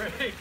break.